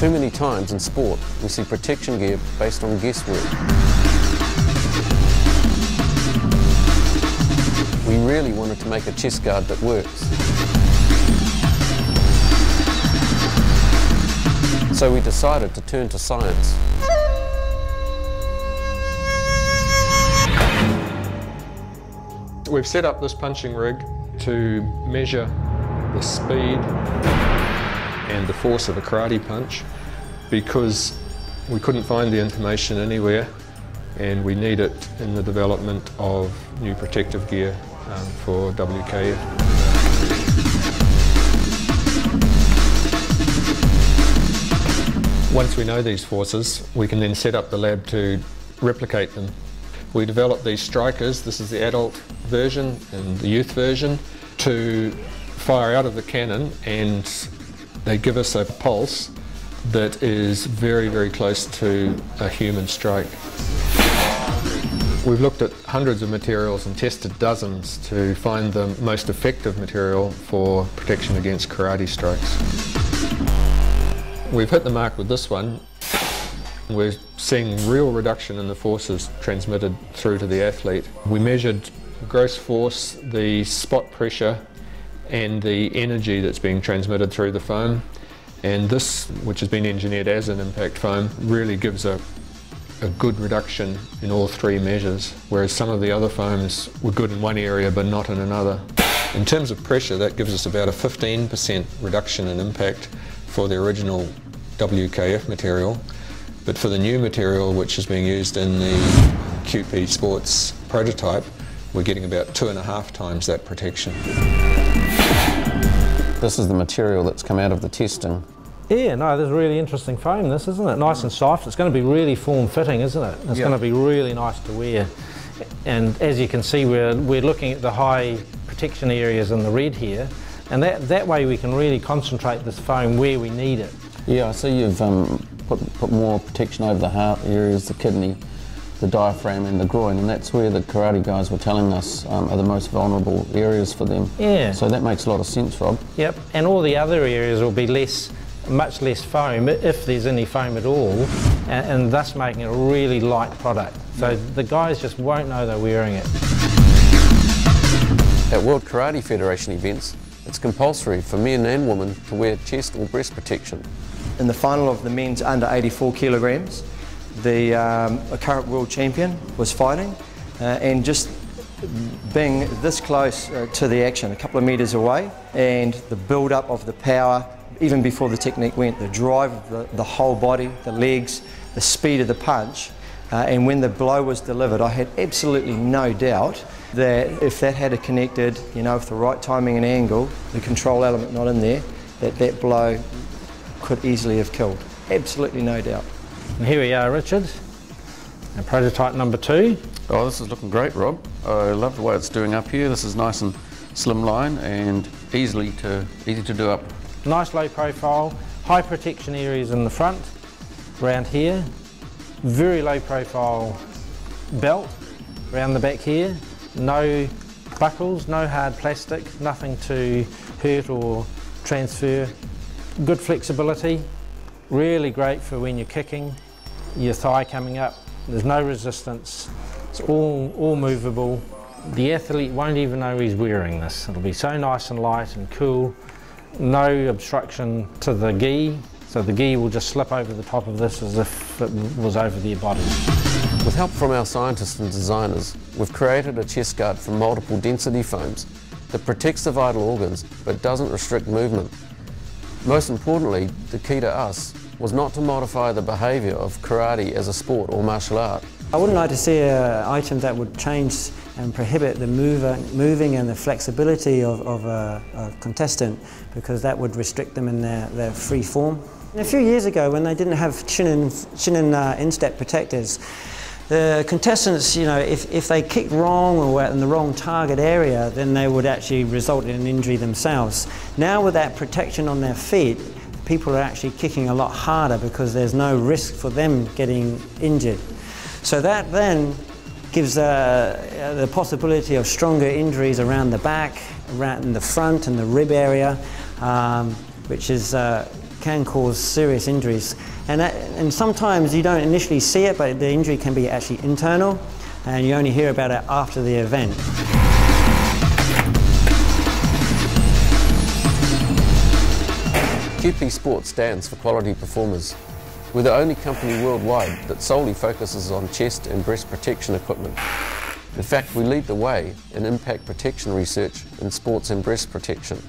times in sport we see protection gear based on guesswork. We really wanted to make a chest guard that works. So we decided to turn to science. We've set up this punching rig to measure the speed and the force of a karate punch because we couldn't find the information anywhere and we need it in the development of new protective gear um, for WKF. Once we know these forces, we can then set up the lab to replicate them. We developed these strikers, this is the adult version and the youth version, to fire out of the cannon and they give us a pulse that is very, very close to a human strike. We've looked at hundreds of materials and tested dozens to find the most effective material for protection against karate strikes. We've hit the mark with this one. We're seeing real reduction in the forces transmitted through to the athlete. We measured gross force, the spot pressure and the energy that's being transmitted through the foam. And this, which has been engineered as an impact foam, really gives a a good reduction in all three measures, whereas some of the other foams were good in one area but not in another. In terms of pressure, that gives us about a 15% reduction in impact for the original WKF material, but for the new material which is being used in the QP Sports prototype, we're getting about two and a half times that protection. This is the material that's come out of the testing yeah, no, this is really interesting foam, this, isn't it? Nice and soft. It's going to be really form-fitting, isn't it? It's going to be really nice to wear. And as you can see, we're, we're looking at the high protection areas in the red here, and that, that way we can really concentrate this foam where we need it. Yeah, I see you've um, put, put more protection over the heart areas, the kidney, the diaphragm and the groin, and that's where the karate guys were telling us um, are the most vulnerable areas for them. Yeah. So that makes a lot of sense, Rob. Yep, and all the other areas will be less much less foam, if there's any foam at all, and, and thus making it a really light product. So the guys just won't know they're wearing it. At World Karate Federation events, it's compulsory for men and women to wear chest or breast protection. In the final of the men's under 84 kilograms, the um, current world champion was fighting, uh, and just being this close uh, to the action, a couple of metres away, and the build up of the power even before the technique went, the drive of the, the whole body, the legs, the speed of the punch, uh, and when the blow was delivered, I had absolutely no doubt that if that had connected, you know, with the right timing and angle, the control element not in there, that that blow could easily have killed. Absolutely no doubt. And here we are, Richard, and prototype number two. Oh, this is looking great, Rob. I love the way it's doing up here. This is nice and slimline and easily to easy to do up. Nice low profile, high protection areas in the front, around here. Very low profile belt around the back here. No buckles, no hard plastic, nothing to hurt or transfer. Good flexibility, really great for when you're kicking, your thigh coming up. There's no resistance, it's all, all movable. The athlete won't even know he's wearing this. It'll be so nice and light and cool no obstruction to the gi, so the gi will just slip over the top of this as if it was over their body. With help from our scientists and designers, we've created a chest guard from multiple density foams that protects the vital organs but doesn't restrict movement. Most importantly, the key to us was not to modify the behaviour of karate as a sport or martial art. I wouldn't like to see an item that would change and prohibit the mover, moving and the flexibility of, of a, a, contestant because that would restrict them in their, their free form. A few years ago when they didn't have Shinin, Shinin uh, instep protectors, the contestants, you know, if, if they kicked wrong or were in the wrong target area, then they would actually result in an injury themselves. Now with that protection on their feet, people are actually kicking a lot harder because there's no risk for them getting injured. So that then gives uh, the possibility of stronger injuries around the back, around the front and the rib area, um, which is uh, can cause serious injuries. And, that, and sometimes you don't initially see it, but the injury can be actually internal, and you only hear about it after the event. QP Sport stands for quality performers. We're the only company worldwide that solely focuses on chest and breast protection equipment. In fact, we lead the way in impact protection research in sports and breast protection.